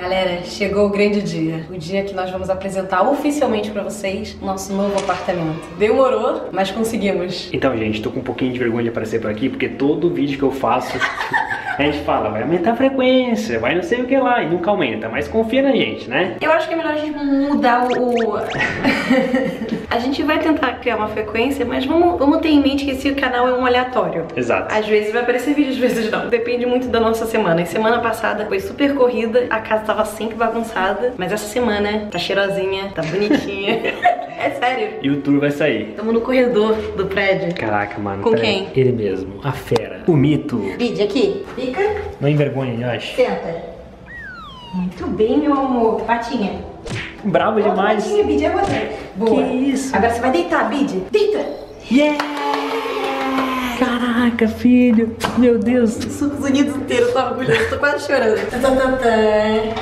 Galera, chegou o grande dia. O dia que nós vamos apresentar oficialmente pra vocês o nosso novo apartamento. Demorou, mas conseguimos. Então, gente, tô com um pouquinho de vergonha de aparecer por aqui, porque todo vídeo que eu faço, a gente fala, vai aumentar a frequência, vai não sei o que lá, e nunca aumenta, mas confia na gente, né? Eu acho que é melhor a gente mudar o... a gente vai tentar criar uma frequência, mas vamos, vamos ter em mente que esse canal é um aleatório. Exato. Às vezes vai aparecer vídeo, às vezes não. Depende muito da nossa semana. E semana passada foi super corrida, a casa tava sempre bagunçada, mas essa semana tá cheirosinha, tá bonitinha. é sério. E o tour vai sair. Estamos no corredor do prédio. Caraca, mano. Com quem? Ele mesmo, a fera, o mito. Bid, aqui. Fica. Não envergonha, Yoshi. Senta. Muito bem, meu amor. Patinha. Bravo demais. Patinha, Bid, é você. Boa. Que isso? Agora você vai deitar, Bid. Deita. Yeah! Caraca, filho. Meu Deus. Os Unidos inteiro tá orgulhoso. Tô quase chorando. Tan, tan, tan.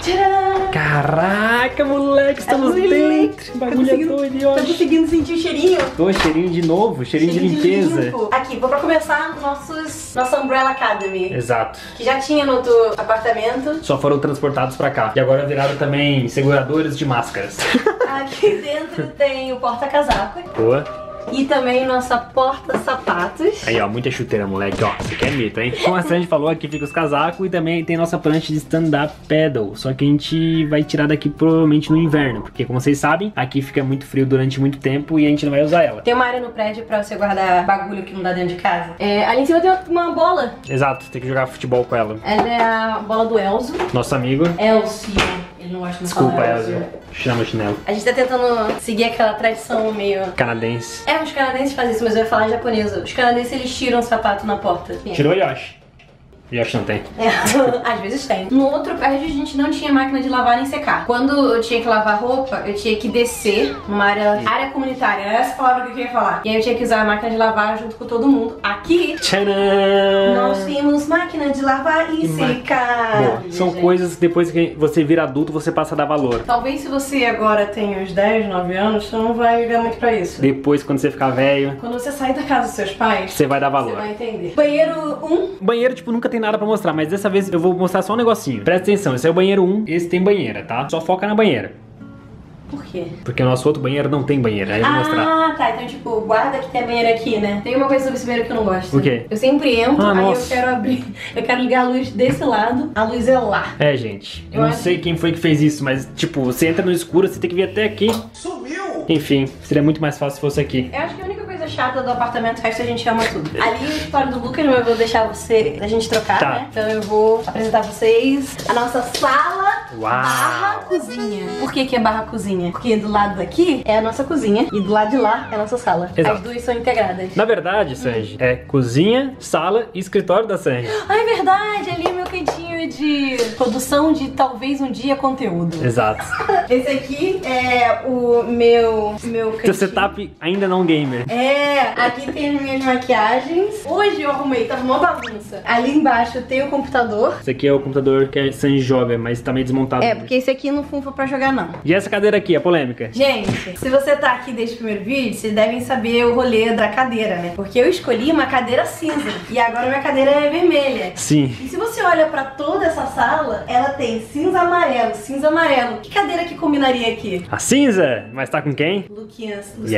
Tcharam. Caraca, moleque, estamos Tá dentro. Tá Bagulho é conseguindo- doido, Tá Yoshi. conseguindo sentir o cheirinho? Tô cheirinho de novo, cheirinho, de limpeza. limpo. Aqui, vou pra começar nossos, nossa Umbrella Academy. Exato. Que já tinha no outro apartamento. Só foram transportados pra cá. E agora viraram também seguradores de máscaras. Aqui dentro tem o porta-casaco. Boa. E também nossa porta-sapatos. Aí, ó, muita chuteira, moleque, ó. Isso aqui é mito, hein? Como a Sandy falou, aqui fica os casacos e também tem nossa prancha de stand-up paddle. Só que a gente vai tirar daqui provavelmente no inverno, porque como vocês sabem, aqui fica muito frio durante muito tempo e a gente não vai usar ela. Tem uma área no prédio pra você guardar bagulho que não dá dentro de casa. É, ali em cima tem uma bola. Exato, tem que jogar futebol com ela. Ela é a bola do Elzo. Nosso amigo. Elcio. Ele não gosta de Desculpa, falar Elzio. Chama o chinelo. A gente tá tentando seguir aquela tradição meio... Canadense. É, os canadenses fazem isso, mas eu ia falar em japonês. Os canadenses, eles tiram o sapato na porta. Tirou Yoshi. Yoshi não tem. É, às vezes tem. No outro prédio a gente não tinha máquina de lavar nem secar. Quando eu tinha que lavar roupa, eu tinha que descer numa área, área comunitária. Era essa palavra que eu queria falar. E aí eu tinha que usar a máquina de lavar junto com todo mundo. Aqui, Tcharam! nós temos máquina de lavar e máquina. secar. Boa. São Gente. coisas que depois que você vira adulto, você passa a dar valor. Talvez se você agora tem uns 10, 9 anos, você não vai ligar muito pra isso. Depois, quando você ficar velho, Quando você sair da casa dos seus pais, você vai dar você valor. vai entender. Banheiro 1, Banheiro, tipo, nunca tem nada pra mostrar, mas dessa vez eu vou mostrar só um negocinho. Presta atenção, esse é o banheiro 1, esse tem banheira, tá? Só foca na banheira. Por quê? Porque o nosso outro banheiro não tem banheira, aí eu vou mostrar. Ah, tá. Então, tipo, guarda que tem a banheira aqui, né? Tem uma coisa sobre esse banheiro que eu não gosto. O quê? Eu sempre entro, Ah, aí nossa. eu quero abrir. Eu quero ligar a luz desse lado, a luz é lá. É, gente, eu Eu não acho- sei quem foi que fez isso, mas, tipo, você entra no escuro, você tem que vir até aqui. Sumiu! Enfim, seria muito mais fácil se fosse aqui. Eu acho que a única coisa chata do apartamento, o resto a gente ama tudo. Ali o escritório do Lucas, mas eu vou deixar você, a gente trocar, Tá. né? Então eu vou apresentar pra vocês a nossa sala Uau. barra cozinha. Por que que é barra cozinha? Porque do lado daqui é a nossa cozinha e do lado de lá é a nossa sala. Exato. As duas são integradas. Na verdade, Sanji, é cozinha, sala e escritório da Sanji. Ah, é verdade, ali é meu cantinho de produção de talvez um dia conteúdo. Exato. Esse aqui é o meu, meu cantinho. Seu setup ainda não gamer. É, aqui tem as minhas maquiagens. Hoje eu arrumei, tava uma bagunça. Ali embaixo tem o computador. Esse aqui é o computador que a Sanji joga, mas tá meio desmontado. É, porque esse aqui não funfa pra jogar, não. E essa cadeira aqui, a polêmica? Gente, se você tá aqui desde o primeiro vídeo, vocês devem saber o rolê da cadeira, né? Porque eu escolhi uma cadeira cinza e agora minha cadeira é vermelha. Sim. E se você olha pra toda essa sala, ela tem cinza amarelo, cinza amarelo. Que cadeira que combinaria aqui? A cinza? Mas tá com quem? Luquinhas, Luquinhas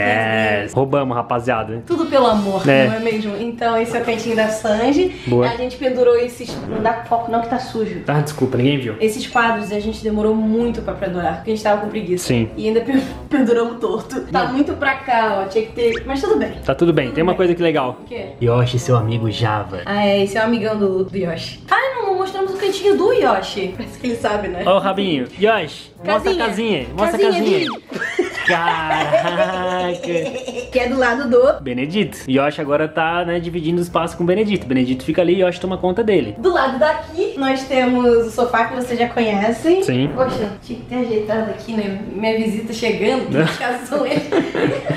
Yes! Roubamos, rapaziada. Tudo pelo amor, É. não é mesmo? Então esse é o cantinho da Sanji. Boa. A gente pendurou esses. Não dá foco, não, que tá sujo. Ah, desculpa, ninguém viu. Esses quadros a gente demorou muito pra pendurar, porque a gente tava com preguiça. Sim. E ainda pen- penduramos torto. Tá muito pra cá, ó. Tinha que ter. Mas tudo bem. Tá tudo bem, tem uma coisa que legal. O quê? Yoshi, seu amigo Java. Ah, é, esse é o amigão do, do Yoshi. Ai, não, não mostramos o cantinho do Yoshi. Parece que ele sabe, né? Ó o rabinho. Yoshi, mostra a Casinha. casinha. Mostra Casinha a casinha. Caraca. Que é do lado do. Benedito. Yoshi agora tá, né, dividindo o espaço com o Benedito. Benedito fica ali e Yoshi toma conta dele. Do lado daqui, nós temos o sofá que vocês já conhecem. Sim. Poxa, tinha que ter ajeitado aqui, né? Minha visita chegando, que casou ele.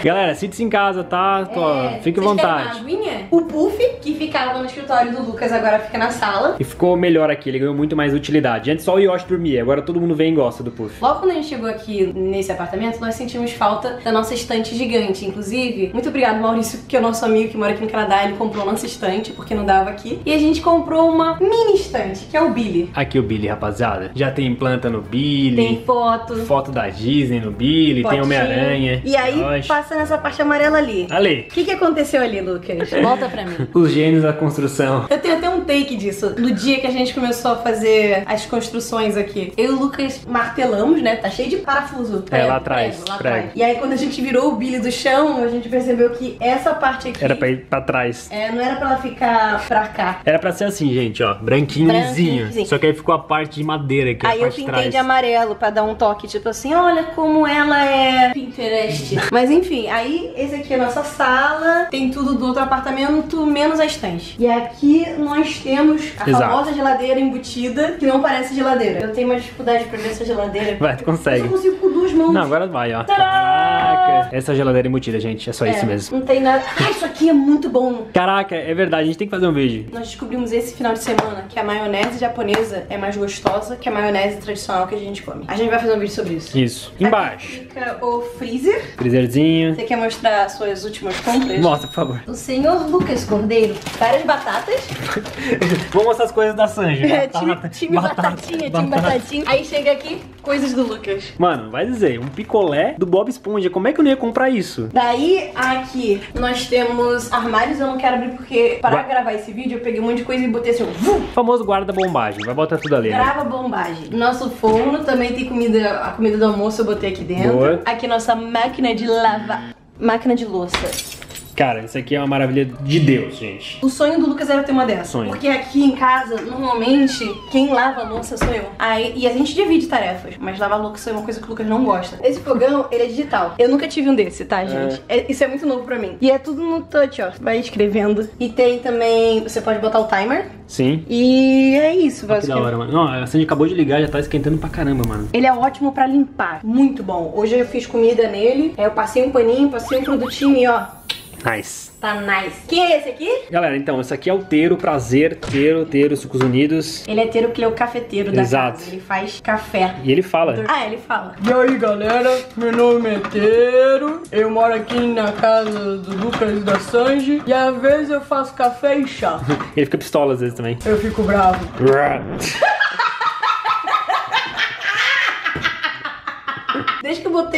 Galera, sinta-se em casa, tá? Tô, É, fique à vontade. uma aguinha? O Puff, que ficava no escritório do Lucas, agora fica na sala. E ficou melhor aqui, ele ganhou muito mais utilidade. Antes só o Yoshi dormia, agora todo mundo vem e gosta do Puff. Logo quando a gente chegou aqui nesse apartamento, nós sentimos falta da nossa estante gigante. Inclusive, muito obrigado, Maurício, que é o nosso amigo que mora aqui no Canadá. Ele comprou a nossa estante, porque não dava aqui. E a gente comprou uma mini estante, que é o Billy. Aqui o Billy, rapaziada. Já tem planta no Billy. Tem foto. Foto da Disney no Billy, tem potinho. Homem-Aranha. E aí, Oxe. passa nessa parte amarela ali. Ali, O que, que aconteceu ali, Lucas? Volta pra mim. os gênios da construção. Eu tenho até um take disso. No dia que a gente começou a fazer as construções aqui, eu e o Lucas martelamos, né? Tá cheio de parafuso. É, lá atrás, prego, lá atrás. E aí, quando a gente virou o Billy do chão, a gente percebeu que essa parte aqui. Era pra ir pra trás. É, não era pra ela ficar pra cá. Era pra ser assim, gente, ó. Branquinho, Branquinho, lisinho. sim. Só que aí ficou a parte de madeira, que é a Aí eu pintei trás. de amarelo pra dar um toque, tipo assim, olha como ela é Pinterest. Mas enfim, aí esse aqui é a nossa sala, tem tudo do outro apartamento, menos a estante. E aqui nós temos a Exato. famosa geladeira embutida, que não parece geladeira. Eu tenho uma dificuldade pra ver essa geladeira. Vai, tu consegue. Eu só consigo com duas mãos. Não, agora vai, ó. Caraca. Essa geladeira embutida, gente. É só É, isso mesmo. Não tem nada. Ah, isso aqui é muito bom. Caraca, é verdade. A gente tem que fazer um vídeo. Nós descobrimos esse final de semana que a maionese japonesa é mais gostosa que a maionese tradicional que a gente come. A gente vai fazer um vídeo sobre isso. Isso. Embaixo. Aqui fica o freezer. Freezerzinho. Você quer mostrar as suas últimas compras? Mostra, por favor. O senhor Lucas Cordeiro. Várias batatas. Vou mostrar as coisas da Sanja. É, time, time batata, batatinha, time batatinha. Aí chega aqui, coisas do Lucas. Mano, vai dizer, um picolé do Bob Esponja. Como é que eu não ia comprar isso? Daí, aqui, nós temos armários. Eu não quero abrir porque, para gravar esse vídeo, eu peguei um monte de coisa e botei assim, vum, famoso guarda-bombagem. Vai botar tudo ali, né? Grava bombagem. Nosso forno também tem comida, a comida do almoço eu botei aqui dentro. Boa. Aqui nossa máquina de lavar, máquina de louça. Cara, isso aqui é uma maravilha de Deus, gente. O sonho do Lucas era ter uma dessa. Sonho. Porque aqui em casa, normalmente, quem lava a louça sou eu. Aí, e a gente divide tarefas, mas lavar louça é uma coisa que o Lucas não gosta. Esse fogão, ele é digital. Eu nunca tive um desse, tá, gente? É- isso é muito novo pra mim. E é tudo no touch, ó. Vai escrevendo. E tem também, você pode botar o timer. Sim. E é isso, Que da hora, mano. Não, a Sandy acabou de ligar, já tá esquentando pra caramba, mano. Ele é ótimo pra limpar, muito bom. Hoje eu fiz comida nele, aí eu passei um paninho, passei um produtinho e ó, Nice. tá nice. Quem é esse aqui? Galera, então, esse aqui é o Teiro Prazer, Teiro, Teiro, Sucos Unidos. Ele é Teiro, porque ele é o cafeteiro da Exato. casa. Ele faz café. E ele fala. Ah, ele fala. E aí galera, meu nome é Teiro, eu moro aqui na casa do Lucas e da Sanji e às vezes eu faço café e chá. Ele fica pistola às vezes também. Eu fico bravo.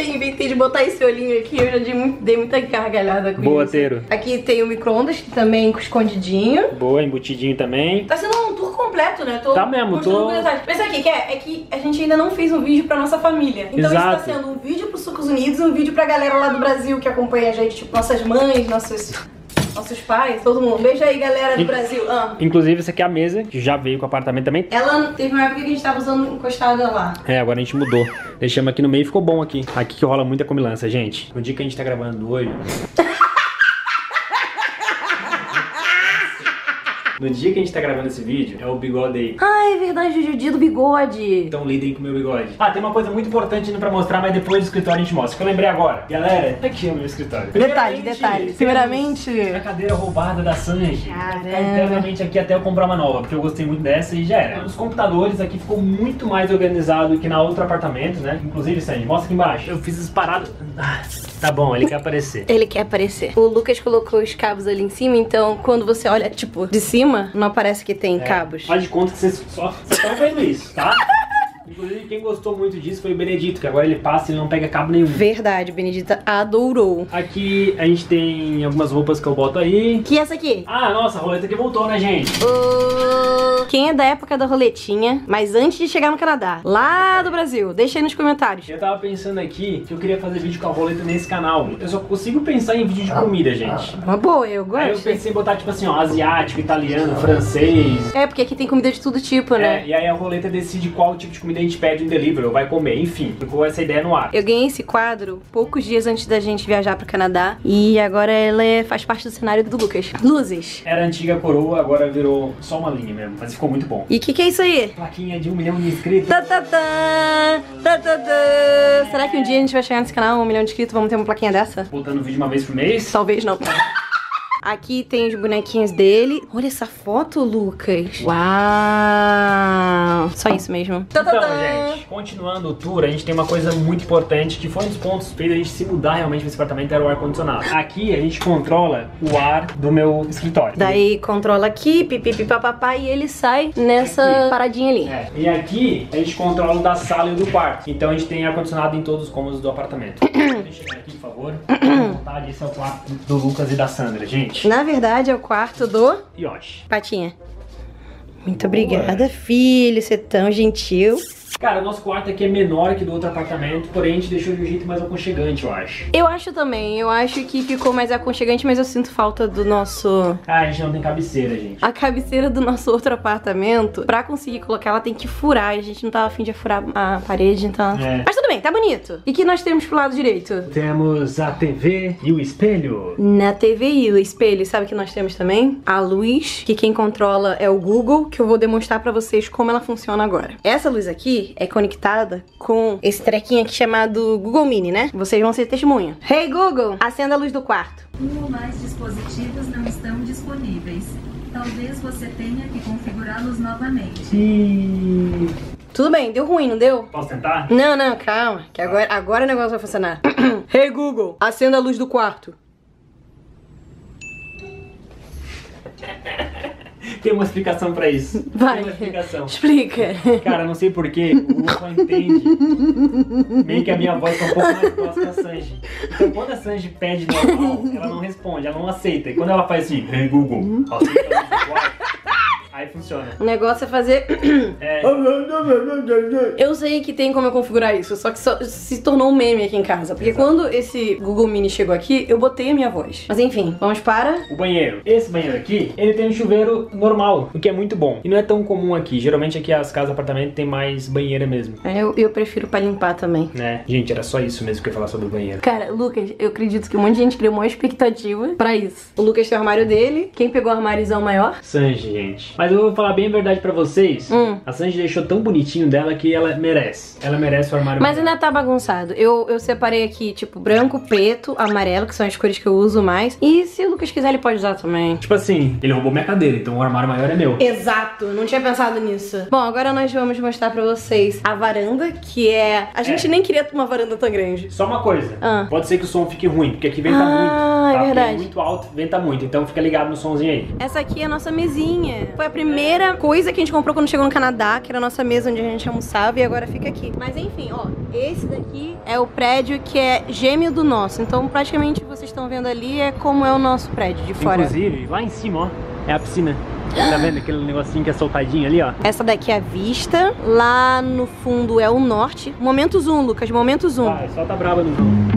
Inventei de botar esse olhinho aqui, eu já dei, muito- dei muita gargalhada com Boa, isso. Teiro. Aqui tem o micro-ondas, que também é escondidinho. Boa, embutidinho também. Tá sendo um tour completo, né? Tô Tá mesmo, tô-. Mas sabe o que que é? É que a gente ainda não fez um vídeo pra nossa família. Então Exato. isso tá sendo um vídeo pros Sucos Unidos e um vídeo pra galera lá do Brasil que acompanha a gente, tipo nossas mães, nossos, nossos pais, todo mundo. Beijo aí, galera do Brasil. Ah. Inclusive, essa aqui é a mesa, que já veio com o apartamento também. Ela teve uma época que a gente tava usando encostada lá. É, agora a gente mudou. Deixamos aqui no meio e ficou bom aqui. Aqui que rola muita comilança, gente. No dia que a gente tá gravando hoje. No dia que a gente tá gravando esse vídeo, é o bigode aí. Ah, é verdade, o dia do bigode. Então lidem com o meu bigode. Ah, tem uma coisa muito importante ainda pra mostrar, mas depois do escritório a gente mostra. Que eu lembrei agora. Galera, aqui é o meu escritório. Detalhe, detalhe. Primeiramente. A cadeira roubada da Sanji. Caramba. Tá internamente aqui até eu comprar uma nova, porque eu gostei muito dessa e já era. Os computadores aqui ficou muito mais organizado que na outro apartamento, né? Inclusive, Sanji, mostra aqui embaixo. Eu fiz as paradas. Ah, tá bom, ele quer aparecer. Ele quer aparecer. O Lucas colocou os cabos ali em cima, então quando você olha, tipo, de cima, não aparece que tem É, cabos. Faz de conta que vocês só estão vendo isso, tá? Inclusive, quem gostou muito disso foi o Benedito, que agora ele passa e não pega cabo nenhum. Verdade, Benedita adorou. Aqui a gente tem algumas roupas que eu boto aí. Que é essa aqui? Ah, nossa, a roleta que voltou, né, gente? O- Quem é da época da roletinha, mas antes de chegar no Canadá, lá do Brasil, deixa aí nos comentários. Eu tava pensando aqui que eu queria fazer vídeo com a roleta nesse canal. Eu só consigo pensar em vídeo de comida, gente. Uma boa, eu Aí eu gosto. pensei em botar, tipo assim, ó, asiático, italiano, francês. É, porque aqui tem comida de todo tipo, É, né? e aí a roleta decide qual tipo de comida a gente pede em delivery ou vai comer. Enfim, ficou essa ideia no ar. Eu ganhei esse quadro poucos dias antes da gente viajar pro Canadá e agora ela é- faz parte do cenário do Lucas. Luzes. Era a antiga coroa, agora virou só uma linha mesmo, mas ficou muito bom. E o que, que é isso aí? Plaquinha de um milhão de inscritos. Tá, tá, tá, tá, tá, tá. Será que um dia a gente vai chegar nesse canal, um milhão de inscritos, vamos ter uma plaquinha dessa? Botando vídeo uma vez por mês. Talvez não. Aqui tem os bonequinhos dele. Olha essa foto, Lucas. Uau. Só isso mesmo. Então, gente, continuando o tour, a gente tem uma coisa muito importante que foi um dos pontos feitos a gente se mudar realmente pra esse apartamento, era o ar-condicionado. Aqui a gente controla o ar do meu escritório. Daí controla aqui, pipipi papapá, e ele sai nessa Aqui. paradinha ali. É, e aqui a gente controla o da sala e o do quarto. Então a gente tem ar-condicionado em todos os cômodos do apartamento. Deixa eu chegar aqui, por favor. À vontade, esse é o quarto do Lucas e da Sandra, gente. Na verdade, é o quarto do Yoshi. Patinha. Muito Boa. obrigada, filho. Você é tão gentil. Cara, o nosso quarto aqui é menor que do outro apartamento, porém a gente deixou de um jeito mais aconchegante, eu acho. Eu acho também. Eu acho que ficou mais aconchegante, mas eu sinto falta do nosso. Ah, a gente não tem cabeceira, gente. A cabeceira do nosso outro apartamento, pra conseguir colocar, ela tem que furar. A gente não tava afim de furar a parede, então. É. Mas tudo bem, tá bonito. E o que nós temos pro lado direito? Temos a TV e o espelho. Na TV e o espelho, sabe o que nós temos também? A luz, que quem controla é o Google, que eu vou demonstrar pra vocês como ela funciona agora. Essa luz aqui é conectada com esse trequinho aqui chamado Google Mini, né? Vocês vão ser testemunha. Hey Google, acenda a luz do quarto. Um ou mais dispositivos não estão disponíveis. Talvez você tenha que configurá-los novamente. Tudo bem, deu ruim, não deu? Posso tentar? Não, não, calma, que agora, agora o negócio vai funcionar. hey Google, acenda a luz do quarto. Tem uma explicação pra isso. Vai. Tem uma explicação. Explica. Cara, não sei porquê, o Lu só entende. Meio que a minha voz tá um pouco mais próxima da Sanji. Então quando a Sanji pede normal, ela não responde, ela não aceita. E quando ela faz assim, hey Google, aceita a luz do quarto", aí funciona. O negócio é fazer. É, Eu sei que tem como eu configurar isso, só que só se tornou um meme aqui em casa. Porque Exato. quando esse Google Mini chegou aqui, eu botei a minha voz. Mas enfim, vamos para. o banheiro. Esse banheiro aqui, ele tem um chuveiro normal, o que é muito bom. E não é tão comum aqui. Geralmente aqui as casas apartamento tem mais banheira mesmo. Eu, eu prefiro pra limpar também. Né? Gente, era só isso mesmo que eu ia falar sobre o banheiro. Cara, Lucas, eu acredito que um monte de gente criou uma expectativa pra isso. O Lucas tem o armário dele. Quem pegou o armáriozão maior? Sanji, gente. Mas eu vou falar bem a verdade pra vocês. Hum. A Sanji deixou tão bonitinho dela que ela merece. Ela merece o armário Mas maior. ainda tá bagunçado. Eu, eu separei aqui, tipo, branco, preto, amarelo, que são as cores que eu uso mais. E se o Lucas quiser, ele pode usar também. Tipo assim, ele roubou minha cadeira, então o armário maior é meu. Exato, não tinha pensado nisso. Bom, agora nós vamos mostrar pra vocês a varanda, que é. A gente É. nem queria uma varanda tão grande. Só uma coisa, Ah. pode ser que o som fique ruim, porque aqui venta Ah, muito. é tá? Porque verdade. muito alto, venta muito, então fica ligado no somzinho aí. Essa aqui é a nossa mesinha. Foi a primeira coisa que a gente comprou quando chegou no Canadá, que era a nossa mesa onde a gente almoçava e agora fica aqui. Mas enfim, ó, esse daqui é o prédio que é gêmeo do nosso. Então praticamente vocês estão vendo ali é como é o nosso prédio de fora. Inclusive, lá em cima, ó, é a piscina. Tá vendo aquele negocinho que é soltadinho ali, ó? Essa daqui é a vista. Lá no fundo é o norte. Momento zoom, Lucas, momento zoom. Vai, solta braba no jogo.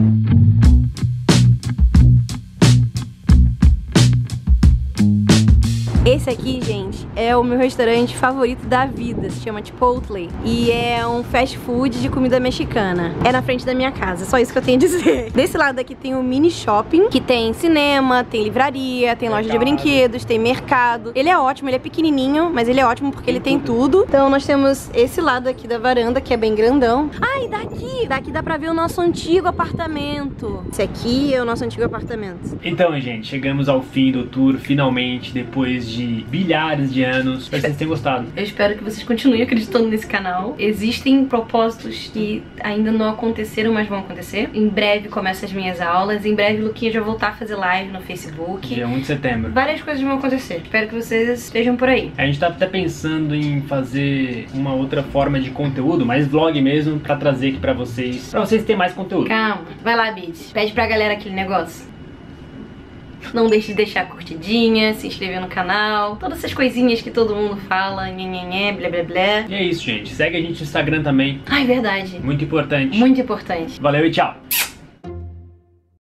Esse aqui, gente, é o meu restaurante favorito da vida. Se chama Chipotle. E é um fast food de comida mexicana. É na frente da minha casa, só isso que eu tenho a dizer. Desse lado aqui tem o mini shopping, que tem cinema, tem livraria, tem loja de Mercado. brinquedos, tem mercado. Ele é ótimo, ele é pequenininho, mas ele é ótimo porque ele tem tudo. Então nós temos esse lado aqui da varanda, que é bem grandão. Ah, e daqui, daqui dá pra ver o nosso antigo apartamento. Esse aqui é o nosso antigo apartamento. Então, gente, chegamos ao fim do tour, finalmente, depois de bilhares de anos. Espero que vocês tenham gostado. Eu espero que vocês continuem acreditando nesse canal. Existem propósitos que ainda não aconteceram, mas vão acontecer. Em breve começam as minhas aulas. Em breve Luquinha já voltar a fazer live no Facebook. Dia 1 de setembro. Várias coisas vão acontecer. Espero que vocês estejam por aí. A gente tá até pensando em fazer uma outra forma de conteúdo, mais vlog mesmo, pra trazer aqui pra vocês, pra vocês terem mais conteúdo. Calma. Vai lá, Bit. Pede pra galera aquele negócio. Não deixe de deixar a curtidinha, se inscrever no canal, todas essas coisinhas que todo mundo fala, nhenhenhé, blé blé blé. E é isso, gente. Segue a gente no Instagram também, Ai, verdade. muito importante. Muito importante. Valeu e tchau.